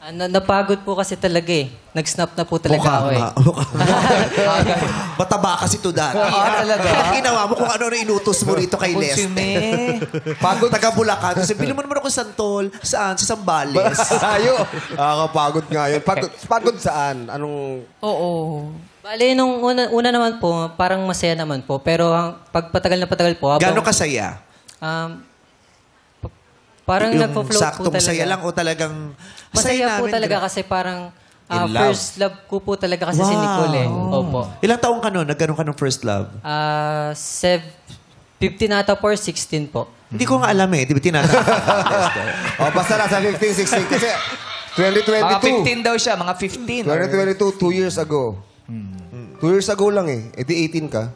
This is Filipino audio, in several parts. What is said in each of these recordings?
Ah, na- napagod po kasi talaga eh. Nag-snap na po talaga Mukha ako eh. nga. Mukha nga. Mataba kasi to dati. Ah, talaga? Kaya ginawa mo kung ano-ano inutos mo rito kay Leste. Konsume. Pagod. Taga Bulacan. Kasi bili mo naman ako sa Santol. Saan? Sa Sambales. Ayo. Nakakapagod nga yun. Pagod, pagod saan? Anong... Oo. Bale, nung una, una naman po, parang masaya naman po. Pero ang pag patagal na patagal po, habang, Gano'ng kasaya? um, parang Yung nagpo-float po saktong talaga. saya lang o talagang... Masaya po talaga kasi parang ah, In love. first love ko po talaga kasi si. Nicole eh. Opo. Ilang taong ka nun? Nagkaroon ka ng first love? Ah, sev- 15 ata po or 16 po. Hindi ko nga alam eh. Di ba tinatanong? Oh, basta nasa 15, 16. Kasi 2022. Mga 15 daw siya, mga 15. 2022, two years ago. Two years ago lang eh. E di 18 ka.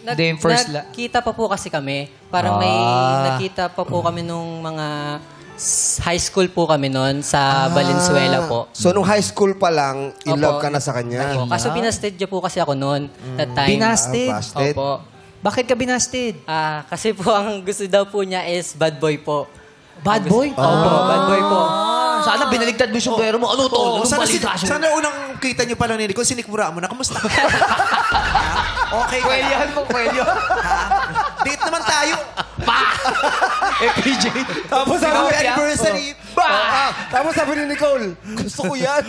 Nag, yung first la- Nakita pa po kasi kami. Parang may Ah. nakita pa po kami nung mga s- high school po kami noon sa Valenzuela po. So, nung high school pa lang, in Opo. love ka na sa kanya. Opo. Kaso binasted niya po kasi ako noon. That time. Binasted? Ah, busted. Opo. Bakit ka binasted? Ah, kasi po ang gusto daw po niya is bad boy po. Bad boy? Opo, bad boy po. Ah, sana binaligtad mo yung sombrero mo. Ano to? Oo, Anong sana, si, balita sana unang kita niyo pa lang ni Nicole, sinikmura mo na, kamusta? okay ka lang? Kwelyohan mo, kwelyo. Date naman tayo. eh, PJ. Tapos sabi Happy ni anniversary. Ah, tapos sabi ni Nicole, gusto ko yan.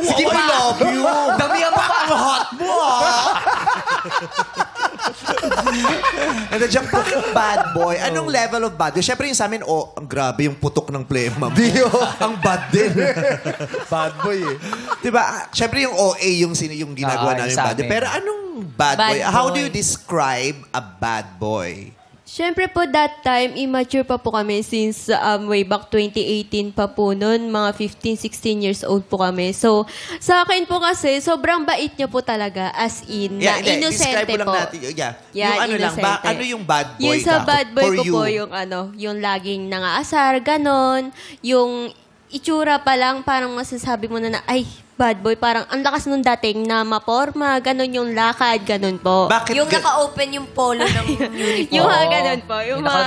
Sige I love you. Damihan mo pa. Ang hot mo, ah. And then, bakit bad boy? Anong level of bad boy? Siyempre yung sa amin, oh, ang grabe yung putok ng plema mo. Dio. ang bad din. Bad boy eh. diba? Siyempre yung OA yung, sin- yung ginagawa Ah, yung namin sa bad boy. amin. Pero anong bad, Bad boy? How do boy. you describe a bad boy? Siyempre po, that time, immature pa po kami since um, way back 2018 pa po noon. Mga 15, 16 years old po kami. So, sa akin po kasi, sobrang bait niya po talaga. As in, na hindi. innocente Describe mo lang po. natin. Yeah. Yeah, yung ano lang, ba, innocente. ano yung bad boy Yung sa ka? bad boy ko you. po, yung ano, yung laging nangaasar, ganon. Yung itsura pa lang, parang masasabi mo na na, ay, bad boy, parang ang lakas nung dating na maporma, ganon yung lakad, ganon po. Bakit? Yung ga- naka-open yung polo ng uniform. Yung mga ganon po, yung Yung mga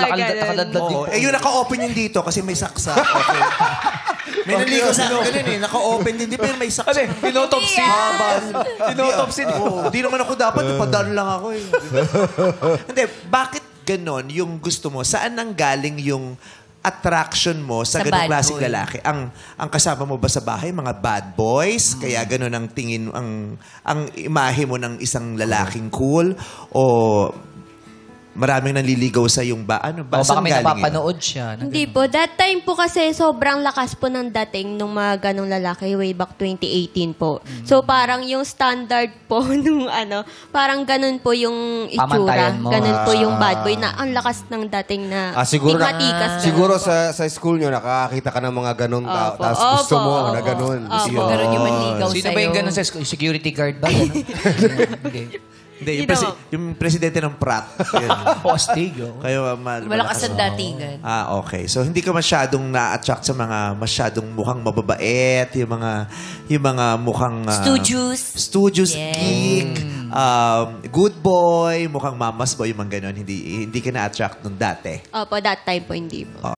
din Oo. po. Eh, yung naka-open yung dito kasi may saksa. Okay. may naligo sa akin ganun eh. Naka-open din. Di pero may saksa. Ano, pinotopsy. Pinotopsy. Oo. Di naman ako dapat. Padaan lang ako eh. Hindi. Bakit ganon yung gusto mo? Saan nang galing yung attraction mo sa, Sa ganong bad klaseng boy. lalaki? Ang ang kasama mo ba sa bahay mga bad boys? Hmm. Kaya ganon ang tingin ang ang imahe mo ng isang lalaking cool o maraming nanliligaw sa yung ba ano ba O baka Saan may galing yun? napapanood siya. na Hindi ganun. po. That time po kasi sobrang lakas po ng dating nung mga ganong lalaki way back 2018 po. Mm. So parang yung standard po nung ano, parang ganun po yung itsura. Pamantayan mo. Ganun po yung bad boy na ang lakas ng dating na Ah, siguro na, tigmatikas. ganun siguro po. sa sa school nyo, nakakakita ka ng mga ganun tao. Opo. Tapos gusto Opo, mo opo. na ganun. Opo. Mo. Pero yung manligaw Sino sa'yo. ba yung ganun sa school? Security guard ba? Ganun? Hindi. Hindi, yung, presi- yung presidente ng Pratt. Yun. Hostage. oh. Kayo, ma- Malakas ang datingan. Ah, okay. So hindi ka masyadong na-attract sa mga masyadong mukhang mababait, yung mga yung mga mukhang ah, Studios. studios Yes. geek, um, good boy, mukhang mamas boy, yung mga ganun. Hindi hindi ka na-attract nung dati. Opo, that time po hindi po.